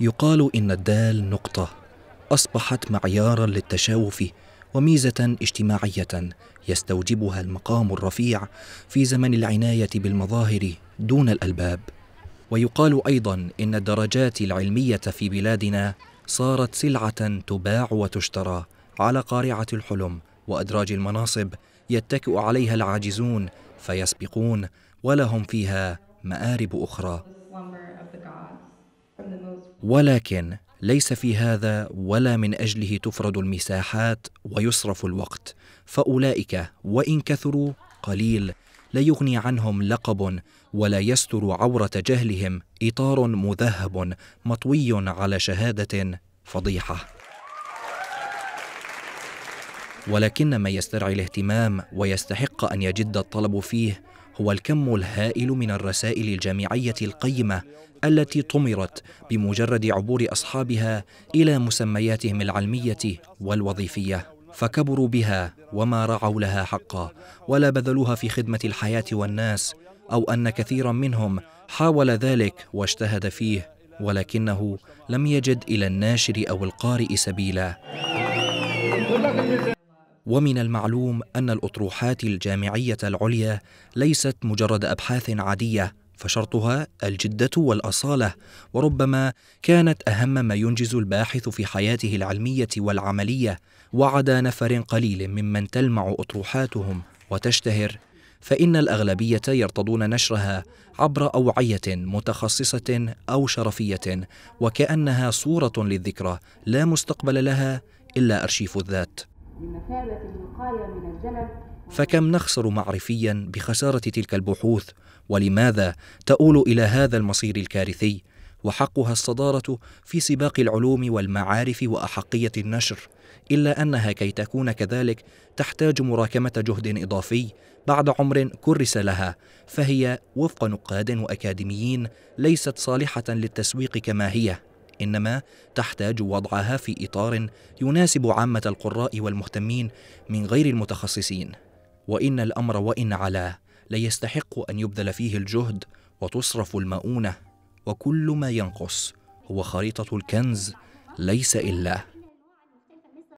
يقال إن الدال نقطة أصبحت معيارا للتشاوف وميزة اجتماعية يستوجبها المقام الرفيع في زمن العناية بالمظاهر دون الألباب. ويقال أيضا إن الدرجات العلمية في بلادنا صارت سلعة تباع وتشترى على قارعة الحلم وأدراج المناصب يتكئ عليها العاجزون فيسبقون ولهم فيها مآرب أخرى. ولكن ليس في هذا ولا من أجله تفرد المساحات ويصرف الوقت فأولئك وإن كثروا قليل لا يغني عنهم لقب ولا يستر عورة جهلهم إطار مذهب مطوي على شهادة فضيحة. ولكن ما يسترعي الاهتمام ويستحق أن يجد الطلب فيه هو الكم الهائل من الرسائل الجامعية القيمة التي طمرت بمجرد عبور أصحابها إلى مسمياتهم العلمية والوظيفية فكبروا بها وما رعوا لها حقا ولا بذلوها في خدمة الحياة والناس أو أن كثيرا منهم حاول ذلك واجتهد فيه ولكنه لم يجد إلى الناشر أو القارئ سبيلا. ومن المعلوم أن الأطروحات الجامعية العليا ليست مجرد أبحاث عادية فشرطها الجدة والأصالة وربما كانت أهم ما ينجز الباحث في حياته العلمية والعملية وعدا نفر قليل ممن تلمع أطروحاتهم وتشتهر. فإن الأغلبية يرتضون نشرها عبر أوعية متخصصة أو شرفية وكأنها صورة للذكرى لا مستقبل لها إلا أرشيف الذات. بمثابة الوقاية من فكم نخسر معرفيا بخسارة تلك البحوث؟ ولماذا تؤول إلى هذا المصير الكارثي؟ وحقها الصدارة في سباق العلوم والمعارف وأحقية النشر إلا أنها كي تكون كذلك تحتاج مراكمة جهد إضافي بعد عمر كرس لها فهي وفق نقاد وأكاديميين ليست صالحة للتسويق كما هي. إنما تحتاج وضعها في إطار يناسب عامة القراء والمهتمين من غير المتخصصين. وإن الأمر وإن علا ليستحق أن يبذل فيه الجهد وتصرف المؤونة وكل ما ينقص هو خريطة الكنز ليس إلا